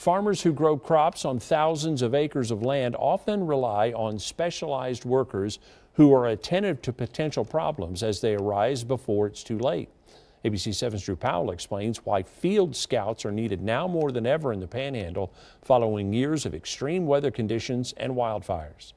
Farmers who grow crops on thousands of acres of land often rely on specialized workers who are attentive to potential problems as they arise before it's too late. ABC 7's Drew Powell explains why field scouts are needed now more than ever in the Panhandle following years of extreme weather conditions and wildfires.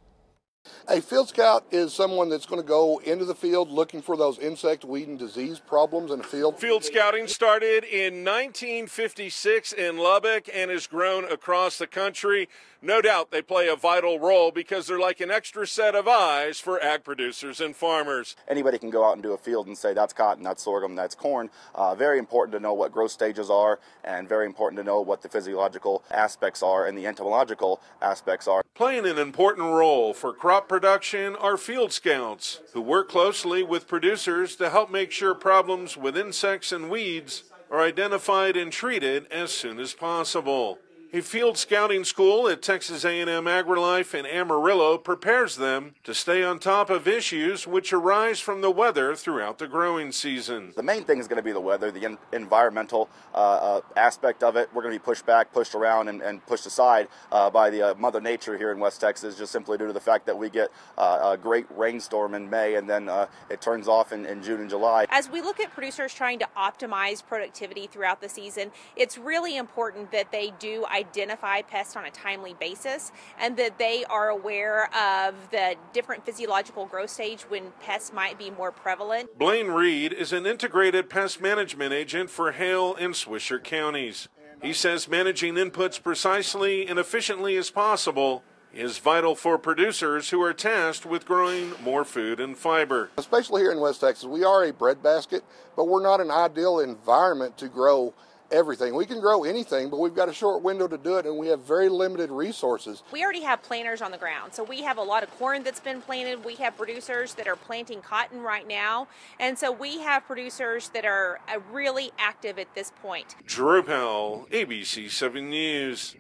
A field scout is someone that's going to go into the field looking for those insect, weed, and disease problems in the field. Field scouting started in 1956 in Lubbock and has grown across the country. No doubt they play a vital role because they're like an extra set of eyes for ag producers and farmers. Anybody can go out and do a field and say that's cotton, that's sorghum, that's corn. Uh, very important to know what growth stages are and very important to know what the physiological aspects are and the entomological aspects are. Playing an important role for crop production are field scouts who work closely with producers to help make sure problems with insects and weeds are identified and treated as soon as possible. A field scouting school at Texas A&M AgriLife in Amarillo prepares them to stay on top of issues which arise from the weather throughout the growing season. The main thing is going to be the weather, the environmental uh, uh, aspect of it. We're going to be pushed back, pushed around, and, and pushed aside uh, by the uh, Mother Nature here in West Texas, just simply due to the fact that we get uh, a great rainstorm in May and then uh, it turns off in, in June and July. As we look at producers trying to optimize productivity throughout the season, it's really important that they do identify identify pests on a timely basis and that they are aware of the different physiological growth stage when pests might be more prevalent. Blayne Reed is an integrated pest management agent for Hale and Swisher counties. He says managing inputs precisely and efficiently as possible is vital for producers who are tasked with growing more food and fiber. Especially here in West Texas, we are a breadbasket, but we're not an ideal environment to grow everything. We can grow anything, but we've got a short window to do it, and we have very limited resources. We already have planters on the ground, so we have a lot of corn that's been planted. We have producers that are planting cotton right now, and so we have producers that are uh, really active at this point. Drew Powell, ABC 7 News.